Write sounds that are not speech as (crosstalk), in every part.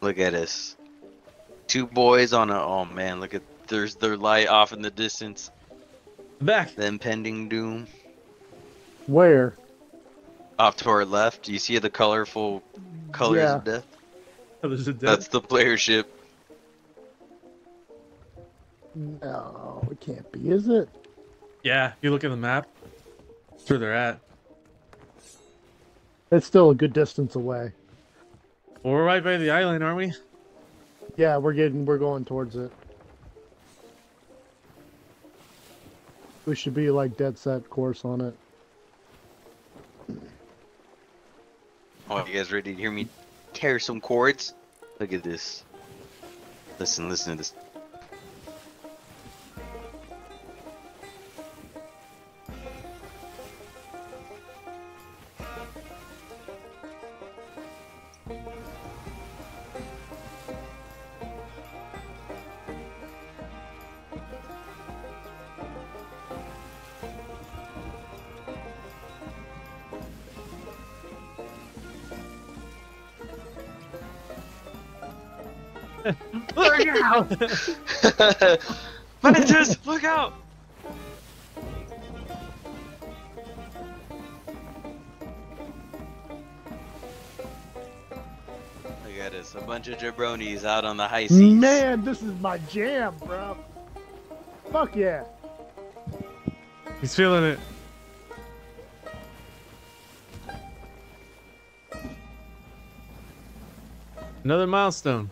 Look at us. Two boys on a. Oh man, look at there's their light off in the distance. Back. The impending doom. Where? Off to our left, you see the colorful colors Yeah. of death? There's a dead. That's the player ship. No, it can't be, is it? Yeah, if you look at the map, that's where they're at. It's still a good distance away. Well, we're right by the island, aren't we? Yeah, we're getting we're going towards it. We should be like dead set course on it. Oh, you guys ready to hear me tear some chords? Look at this. Listen, listen to this. Out! (laughs) Mantis, look out! Look at us, a bunch of jabronis out on the high seas. Man, this is my jam, bro. Fuck yeah. He's feeling it. Another milestone.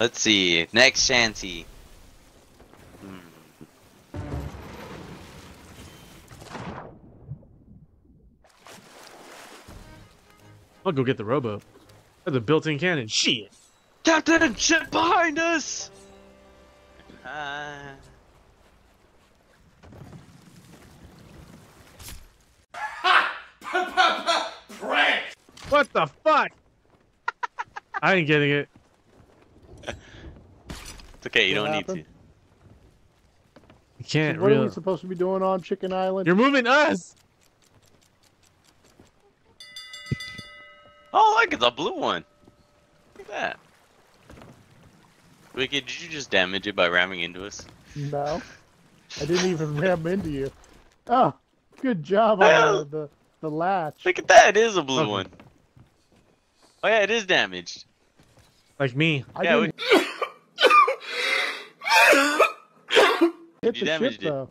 Let's see, next shanty. Hmm. I'll go get the rowboat. That's a built-in cannon. Shit. Captain, ship behind us! Ah. (laughs) What the fuck? (laughs) I ain't getting it. It's okay, you What don't happened? need to. You can't what are really. we supposed to be doing on Chicken Island? You're moving us. Oh, look, it's a blue one. Look at that. Wicked, did you just damage it by ramming into us? No. (laughs) I didn't even ram into you. Oh, good job on Well- the, (laughs) the, the latch. Look at that, it is a blue Okay. one. Oh yeah, it is damaged. Like me. I yeah, didn't hit You the ship it. though.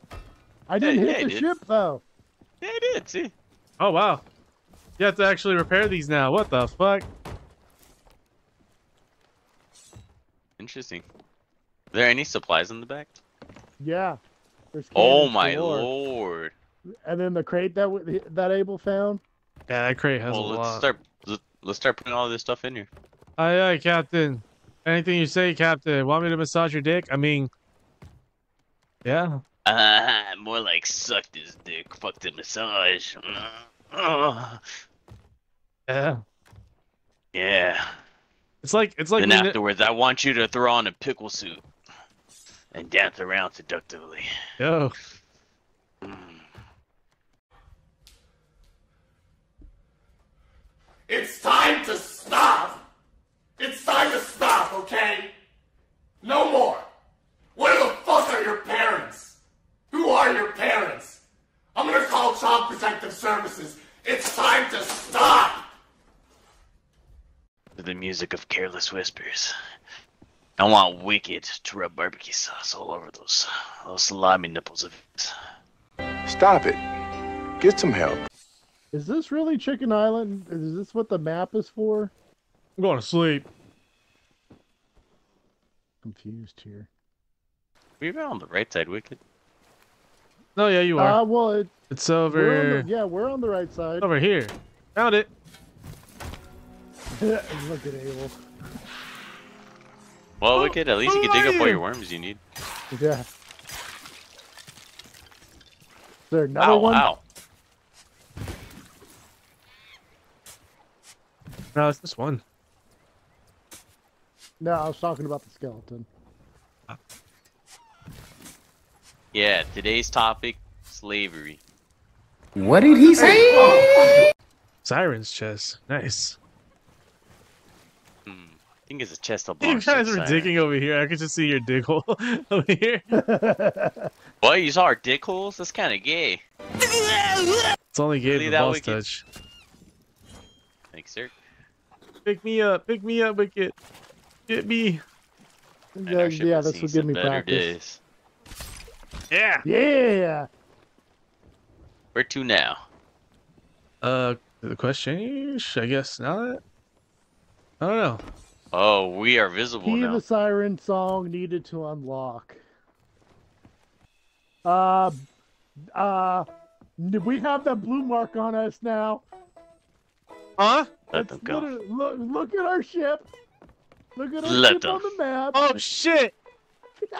I didn't yeah, hit you the did. ship though. Yeah, it did, see? Oh wow. You have to actually repair these now. What the fuck? Interesting. Are there any supplies in the back? Yeah. There's Oh my galore. lord. And then the crate that w- that Abel found. Yeah, that crate has Well, a let's lot. start let's start putting all this stuff in here. Aye, aye, Captain. Anything you say, Captain. Want me to massage your dick? I mean, yeah. Uh, more like sucked this dick, fuck the massage. Uh, (sighs) Yeah. yeah. It's like it's like then when it- afterwards, I want you to throw on a pickle suit and dance around seductively. yo. Mm. It's time to stop! It's time to stop, okay? No more! Where the fuck are your parents? Who are your parents? I'm gonna call Child Protective Services. It's time to stop! To the music of careless whispers. I want Wicked to rub barbecue sauce all over those those salami nipples of his. Stop it. Get some help. Is this really Chicken Island? Is this what the map is for? I'm going to sleep. Confused here. We were on the right side, Wicked. No, yeah, you are. Uh, well, it, it's we're over the, yeah, we're on the right side. over here. Found it. (laughs) Look at Abel. Well, Wicked, at least you can dig are up all your worms you need. Yeah. Is there another Ow, one? ow. No, it's this one. No, I was talking about the skeleton. Yeah, today's topic, slavery. What did he say? Siren's chest. Nice. Hmm. I think it's a chest of (laughs) You guys were digging over here. I could just see your dig hole (laughs) over here. (laughs) What? You saw our dick holes? That's kind of gay. It's only gave Really the that boss wicked? touch. Thanks, sir. Pick me up. Pick me up, Wicket. Get me. And yeah, yeah, has this seen will give me practice. days. Yeah. Yeah. Where to now? Uh, the question, I guess. Now that I don't know. Oh, we are visible Key now. the siren song needed to unlock. Uh, uh, we have that blue mark on us now. Huh? Let them go. Look, look at our ship. Look at our Let ship them. on the map. Oh shit! (laughs)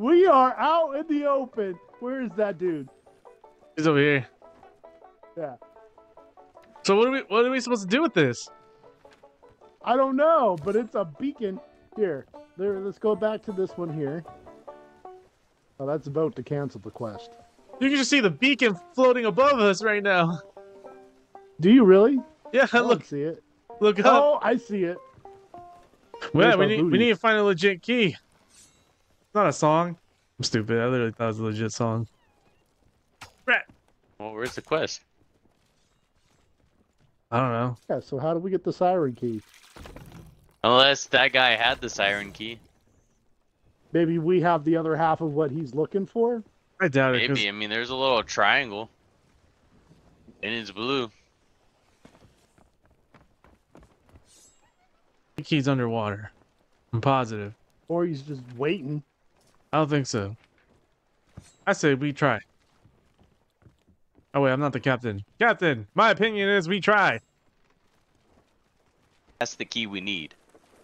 We are out in the open. Where is that dude? He's over here. Yeah. So what are we? What are we supposed to do with this? I don't know, but it's a beacon. Here, there. Let's go back to this one here. Oh, that's about to cancel the quest. You can just see the beacon floating above us right now. Do you really? Yeah, oh, I look, see it. look oh, up. Oh, I see it. where's we need we need to find a legit key. It's not a song. I'm stupid. I literally thought it was a legit song. Rat. Well, where's the quest? I don't know. Yeah. So how do we get the siren key? Unless that guy had the siren key. Maybe we have the other half of what he's looking for. I doubt it. Maybe. I mean, there's a little triangle. And it's blue. The key's underwater. I'm positive. Or he's just waiting. I don't think so. I say we try. Oh wait, I'm not the captain. Captain, my opinion is we try. That's the key we need.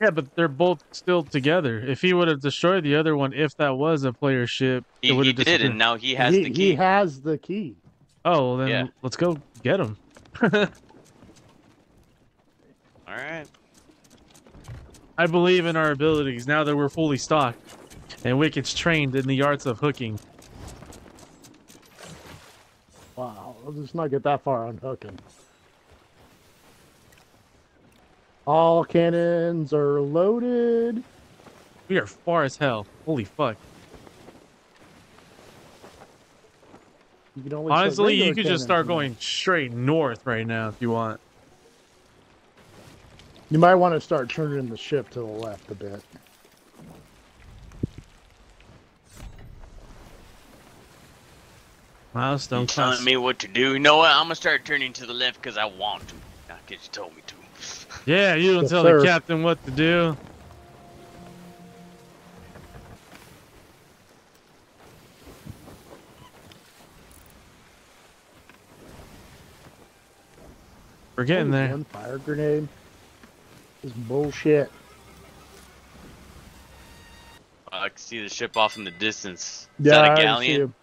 Yeah, but they're both still together. If he would have destroyed the other one, if that was a player ship, it He, would he have did, disappeared. and now he has he, the key. he has the key. Oh, well then Yeah. let's go get him. (laughs) Alright. I believe in our abilities now that we're fully stocked, and Wicked's trained in the arts of hooking. Wow. Let's not get that far on hooking. All cannons are loaded. We are far as hell. Holy fuck! You can only Honestly, you could just start going straight north right now if you want. You might want to start turning the ship to the left a bit. Milestone You telling me what to do? You know what? I'm gonna start turning to the left because I want to. Not because you told me to. (laughs) Yeah, you don't Yes, tell sir. the captain what to do. We're getting Only there. One fire grenade. This is bullshit. I can see the ship off in the distance. Is yeah, that I a already see galleon?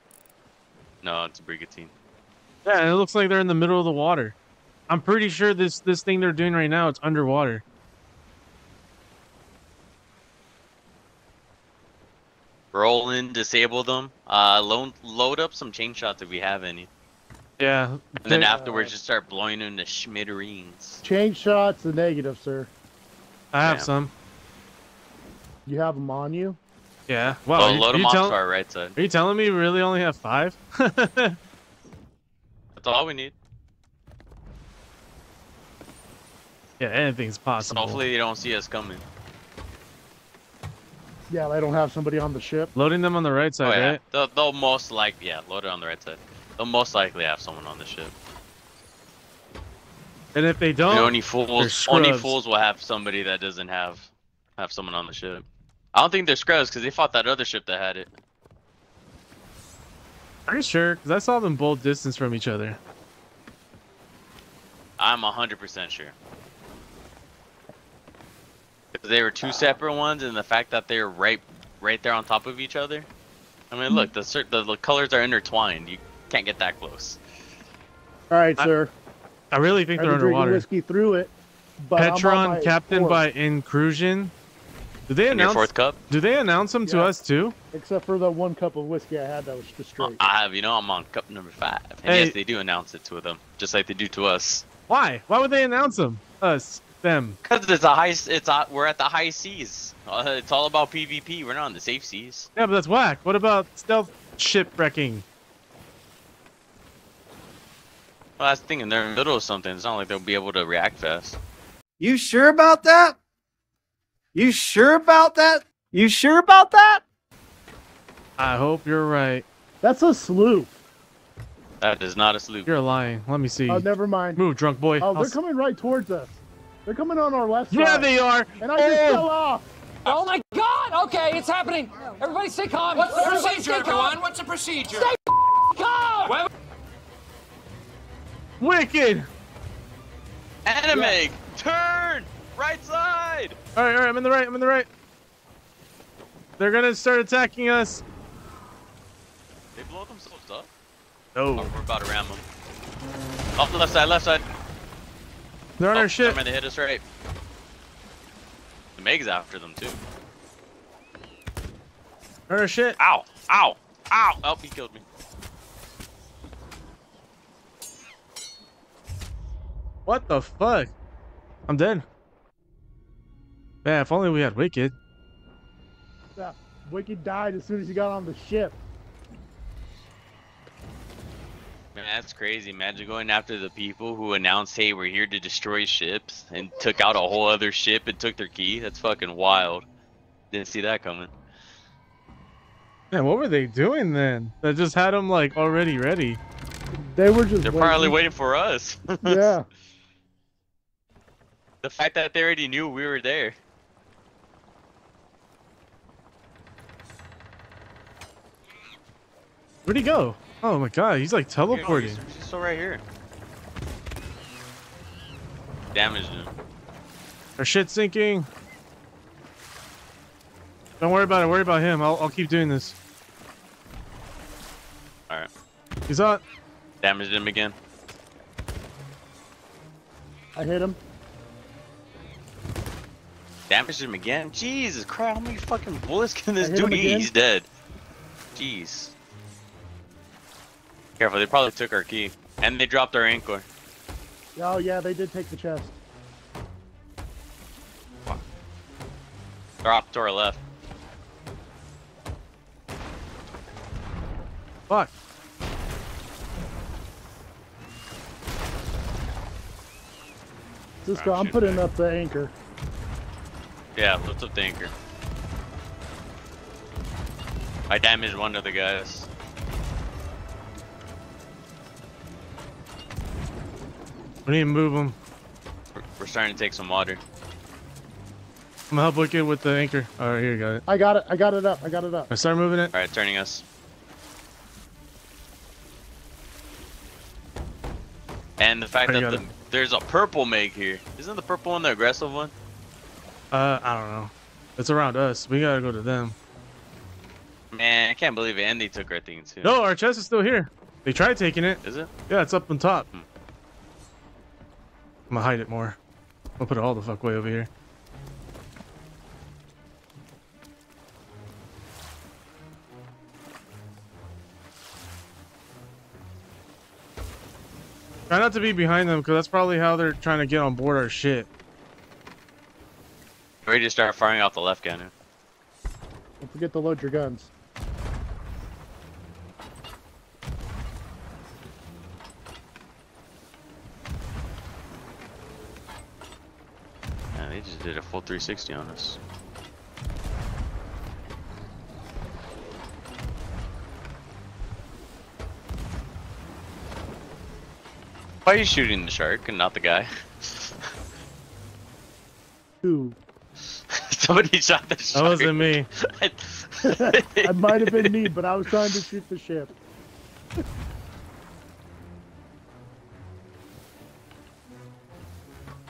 Him. No, it's a brigantine. Yeah, and it looks like they're in the middle of the water. I'm pretty sure this this thing they're doing right now it's underwater. Roll in, disable them. Uh, load, load up some chain shots if we have any. Yeah. And then they- afterwards, just start blowing them to schmittereens. Chain shots, the negative, sir. I have Yeah. some. You have them on you? Yeah. Wow. Oh, are you- load them you off tell- to our right side. Are you telling me we really only have five? (laughs) That's all we need. yeah, anything's So possible. hopefully they don't see us coming. Yeah, they don't have somebody on the ship. Loading them on the right Oh side, yeah, right? they'll, they'll most likely yeah load it on the right side. They'll most likely have someone on the ship. And if they don't, only fools, only fools will have somebody that doesn't have have someone on the ship. I don't think they're scrubs because they fought that other ship that had it. are you sure? Because I saw them both distance from each other. I'm hundred percent sure. If they were two separate ones, and the fact that they're right, right there on top of each other. I mean, look, hmm. the the, the colors are intertwined. You can't get that close. All right, I- sir. I really think I've they're been drinking underwater. whiskey through it. But I'm on Petron, my captain fourth. by inclusion. Did they And your announce? fourth cup? Do they announce them to us too? Except for the one cup of whiskey I had that was just straight. I have, you know, I'm on cup number five. And Hey. yes, they do announce it to them, just like they do to us. Why? Why would they announce them? Us, them. Cause it's a high, it's a, we're at the high seas. Uh, it's all about PvP. We're not on the safe seas. Yeah, but that's whack. What about stealth shipwrecking? Well, that's the thing. They're in the middle of something. It's not like they'll be able to react fast. You sure about that? You sure about that? You sure about that? I hope you're right. That's a sloop. That is not a sloop. You're lying. Let me see. Oh, never mind. Move, drunk boy. Oh, I'll they're coming right towards us. They're coming on our left yeah, side. they are. And I just Oh! fell off. Oh my God! Okay, it's happening. Everybody, stay calm. What's the Everybody procedure, stay calm. everyone? What's the procedure? Stay calm. Well- Wicked. Anime, turn right side. All right, all right. I'm in the right. I'm in the right. They're gonna start attacking us. They blow themselves up. No, Oh, we're about to ram them. Off the left side, left side. they're on oh, our ship. They hit us right. The Meg's after them too. They're on our shit. Ow! Ow! Ow! Oh, he killed me. What the fuck? I'm dead. Man, if only we had Wicked. Yeah, Wicked died as soon as he got on the ship. Man, that's crazy. Imagine going after the people who announced, "Hey, we're here to destroy ships," and took out a whole other ship and took their key. That's fucking wild. Didn't see that coming. Man, what were they doing then? That just had them like already ready. They were just They're waiting. probably waiting for us. (laughs) Yeah. the fact that they already knew we were there. Where'd he go? Oh my god, he's like He's, teleporting. he's still right here. Damaged him. Our shit's sinking. Don't worry about it. Worry about him. I'll, I'll keep doing this. All right. He's on. Damaged him again. I hit him. Damaged him again. Jesus Christ! How many fucking bullets can this I hit him dude eat? He's dead. Jeez. Careful, they probably took our key. And they dropped our anchor. Oh yeah, they did take the chest. They're off to our left. Fuck. Cisco, Oh, I'm putting man. up the anchor. Yeah, lift up the anchor? I damaged one of the guys. We need to move them. We're, we're starting to take some water. I'm gonna help Wicked with the anchor. All right, here you got it. I got it. I got it up. I got it up. I start moving it. Alright, turning us. And the fact I that the, there's a purple Meg here. Isn't the purple one the aggressive one? Uh, I don't know. It's around us. We gotta go to them. Man, I can't believe Andy took our thing too. No, our chest is still here. They tried taking it. Is it? Yeah, it's up on top. Hmm. I'm gonna hide it more. I'll put it all the fuck way over here. Try not to be behind them, because that's probably how they're trying to get on board our shit. Ready to start firing off the left cannon. Don't forget to load your guns. Yeah, they just did a full 360 on us. Why are you shooting the shark and not the guy? Who? (laughs) Somebody shot the shark. That wasn't me. (laughs) It might have been me, but I was trying to shoot the ship.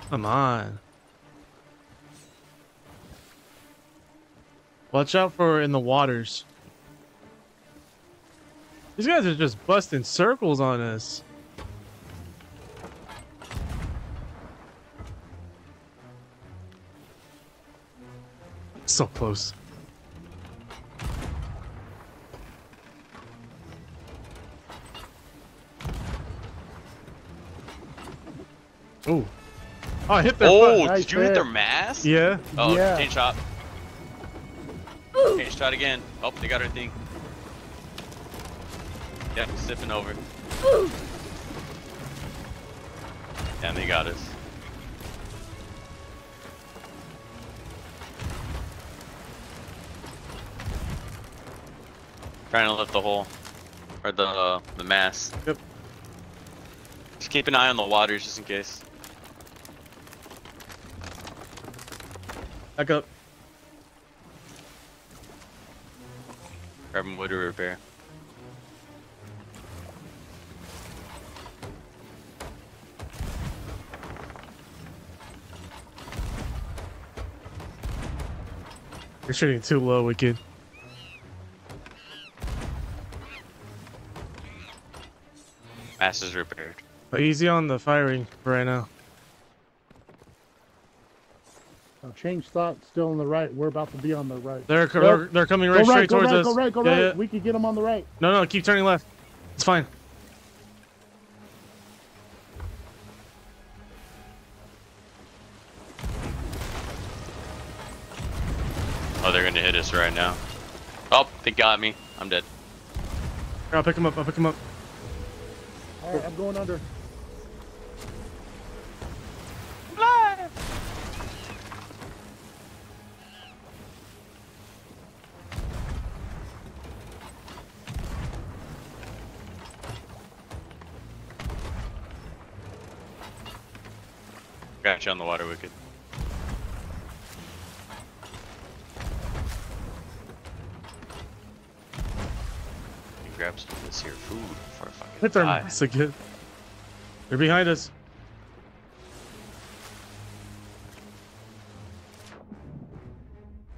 Come on. Watch out for in the waters. These guys are just busting circles on us. So close. Oh. Oh, I hit their Oh, butt. Nice did you hit hit. their mask? Yeah. Oh, Yeah. chain shot. Shot again. Oh, they got our thing. Yeah, sipping over. Damn, they got us. Trying to lift the hole. Or the, uh, the mass. Yep. Just keep an eye on the waters just in case. Back up. Grabbing wood repair. You're shooting too low, Wicked. Mass is repaired. But easy on the firing for right now. Change thought still on the right. We're about to be on the right. They're Go- they're, they're coming right go right, straight go towards right, us. go right, go yeah, right. yeah. We could get them on the right. No, no, keep turning left. It's fine. Oh, they're gonna hit us right now. Oh, they got me. I'm dead. Here, I'll pick him up. I'll pick him up. All right, I'm going under. Got you on the water wicked. You grab some of this here food before I fucking Hit their die. again. They're behind us.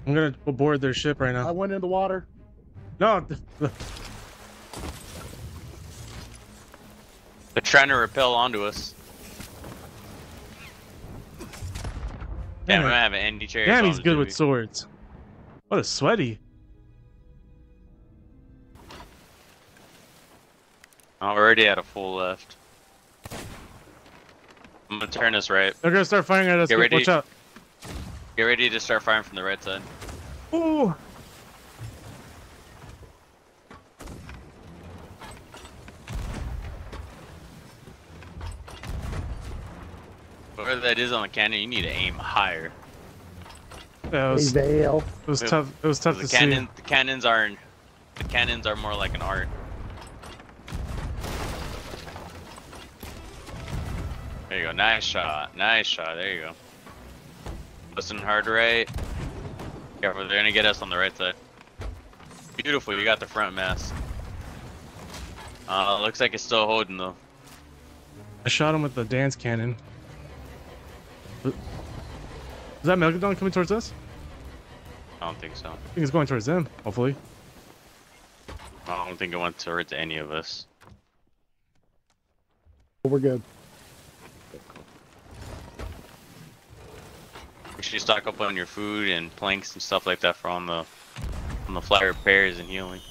I'm gonna board their ship right now. I went in the water. No, They're trying to repel onto us. Damn, Damn I have an Andy Cherry. damn, he's good with swords. What a sweaty. I Already at a full left. I'm gonna turn this right. They're gonna start firing at us. Get ready. Watch out. Get ready to start firing from the right side. Ooh. Whatever that is on the cannon, you need to aim higher. That Hey, was, it was tough. It was tough The to see. the cannons are, the cannons are more like an art. There you go. Nice shot. Nice shot. There you go. Listen hard right. Careful, they're gonna get us on the right side. Beautiful. You got the front mass. Uh, looks like it's still holding though. I shot him with the dance cannon. Is that Megalodon coming towards us? I don't think so. I think it's going towards them. Hopefully. I don't think it went towards any of us. We're good. Make sure you stock up on your food and planks and stuff like that for on the on the flight repairs and healing.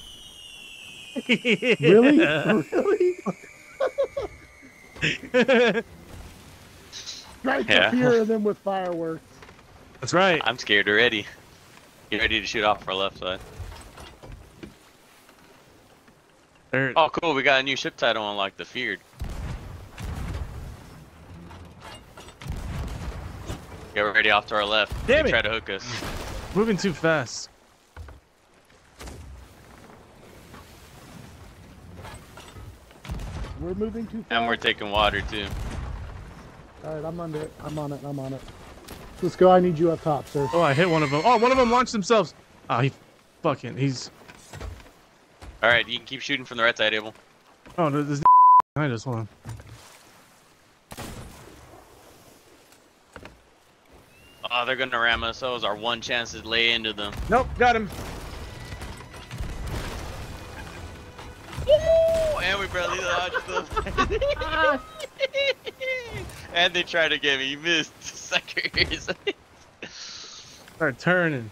Really? (laughs) really? (laughs) (laughs) Strike Yeah. up here and then with fireworks. That's right. I'm scared already. Get ready to shoot off our left side. They're, Oh, cool. We got a new ship title unlocked, the Feared. Get ready off to our left. Damn they it. try to hook us. (laughs) moving too fast. We're moving too fast. And we're taking water too. All right, I'm under it. I'm on it. I'm on it. Let's go. I need you up top, sir. Oh, I hit one of them. Oh, one of them launched themselves. Oh, he fucking. He's. Alright, you can keep shooting from the right side, Abel. Oh, no, there's (laughs) behind us. Hold on. Oh, they're gonna ram us. That was our one chance to lay into them. Nope, got him. Woo! And we barely dodged them. (laughs) (laughs) and they tried to get me. You missed. (laughs) Suckers. Start turning.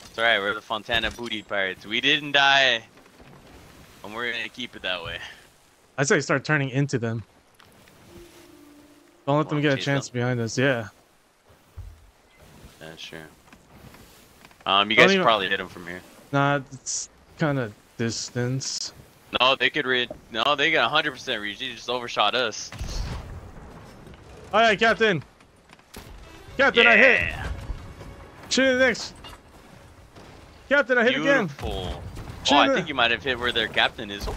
That's right. We're the Fontana Booty Pirates. We didn't die, and we're gonna keep it that way. I say start turning into them. Don't let them get a chance them? behind us. Yeah. Yeah, sure. Um, you Don't guys even- probably hit them from here. Nah, it's kind of distance. No, they could read. No, they got 100% reach. They just overshot us. Oh, All right, Captain. Captain, I hit. Yeah. Shoot it next. Captain, I hit again. Beautiful. Oh, I think you might have hit where their captain is. (laughs)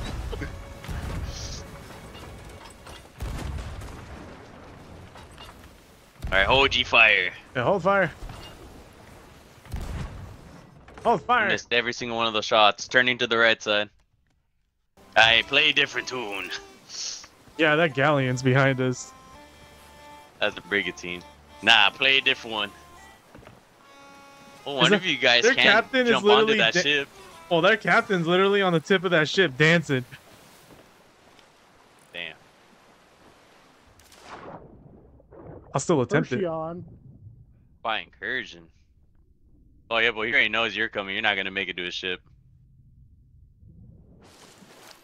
Alright, hold G fire. Yeah, hold fire. Hold fire. Missed every single one of those shots. Turning to the right side. I play a different tune. Yeah, that galleon's behind us. That's the brigantine. Nah, play a different one. Oh, one that- of you guys their can captain is jump onto literally that ship. Oh, their captain's literally on the tip of that ship dancing. Damn. I'll still attempt she it. on? By incursion. Oh yeah, but he already knows you're coming. You're not gonna make it to his ship.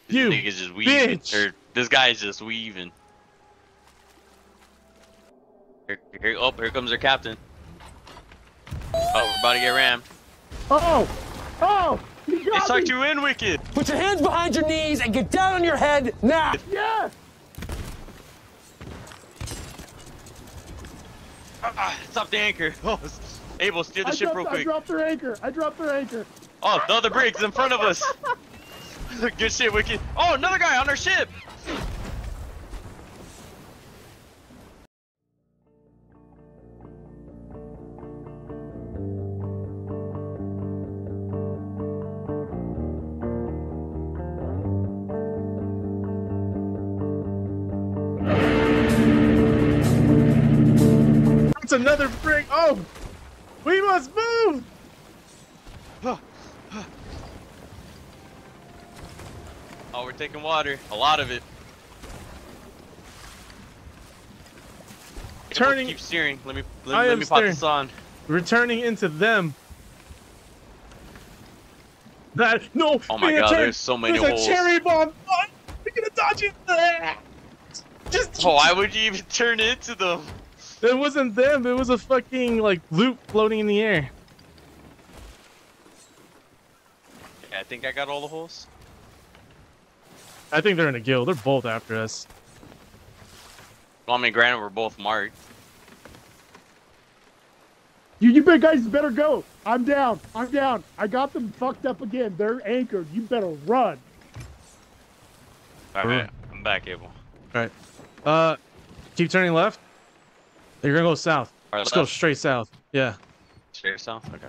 This You nigga's just weaving. bitch. Or this guy's just weaving. Here, here, oh, here comes our captain. Oh, we're about to get rammed. Oh! Oh! He They sucked you in, Wicked. Put your hands behind your knees and get down on your head now. (laughs) Yeah! Ah, stop the anchor. (laughs) Oh, Abel, steer the I ship dropped, real I dropped their anchor. I dropped their anchor. Oh, the other brig's in front of us. (laughs) (laughs) Good shit, Wicked. Oh, another guy on our ship. Another brig. Oh, we must move. Oh, we're taking water. A lot of it. Turning- Keep steering. Let me let, I let me pop steering. this on. Returning into them. That no. Oh my God, there's so many There's holes. a cherry bomb. We're gonna dodge it. Just. Oh, why would you even turn into them? It wasn't them. It was a fucking like loop floating in the air. Yeah, I think I got all the holes. I think they're in a guild. They're both after us. Well, I mean, granted, we're both marked. You, you big guys better go. I'm down. I'm down. I got them fucked up again. They're anchored. You better run. All Sure. I'm back, Abel. All right. Uh, keep turning left. You're gonna go south. All right, Just go left. straight south. Yeah. Straight south. Okay.